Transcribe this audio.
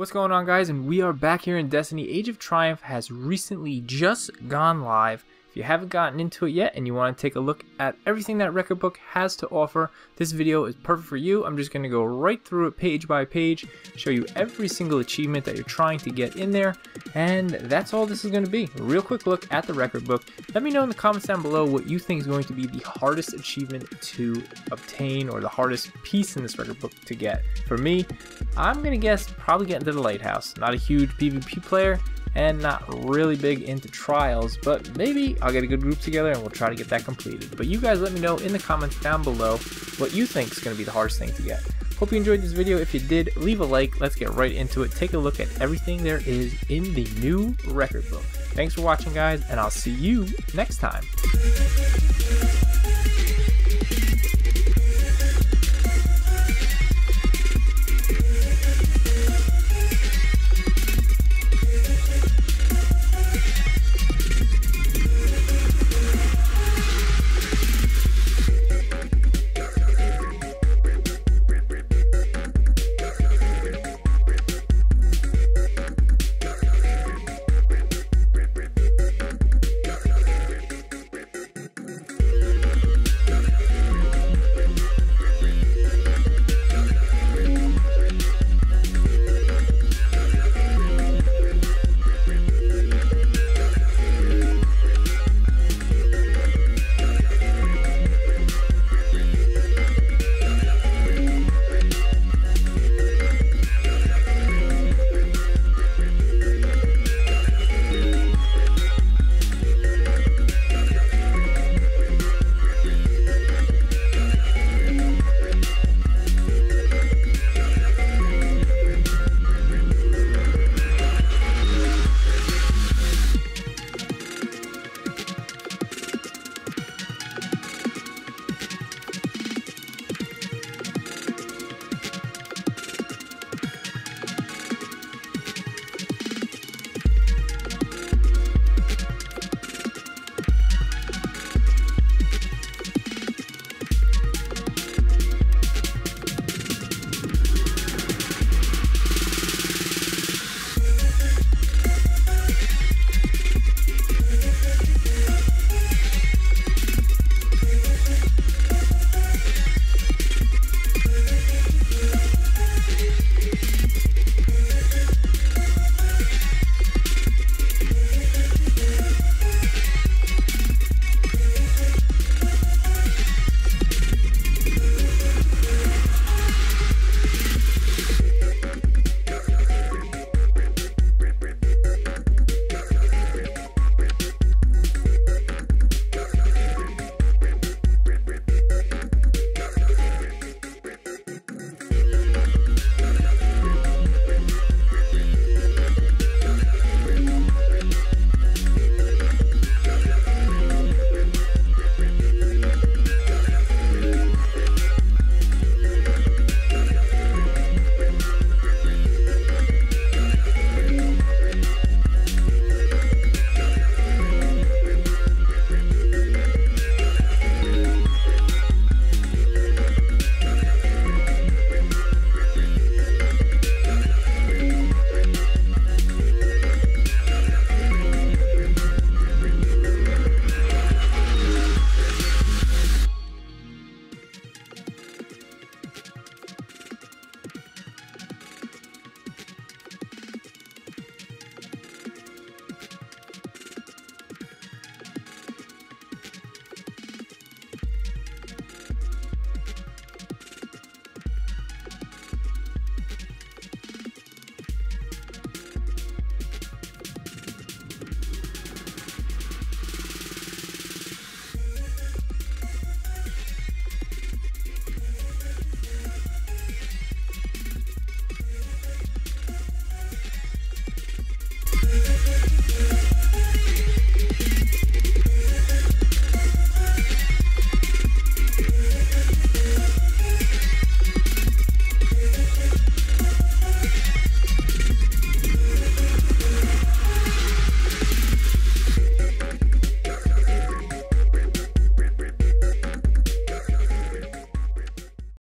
What's going on guys and we are back here in Destiny. Age of Triumph has recently just gone live if you haven't gotten into it yet and you want to take a look at everything that record book has to offer, this video is perfect for you. I'm just going to go right through it page by page, show you every single achievement that you're trying to get in there, and that's all this is going to be. A real quick look at the record book. Let me know in the comments down below what you think is going to be the hardest achievement to obtain or the hardest piece in this record book to get. For me, I'm going to guess probably getting to the lighthouse. Not a huge PvP player, and not really big into trials, but maybe I'll get a good group together and we'll try to get that completed. But you guys let me know in the comments down below what you think is going to be the hardest thing to get. Hope you enjoyed this video. If you did, leave a like. Let's get right into it. Take a look at everything there is in the new record book. Thanks for watching, guys, and I'll see you next time.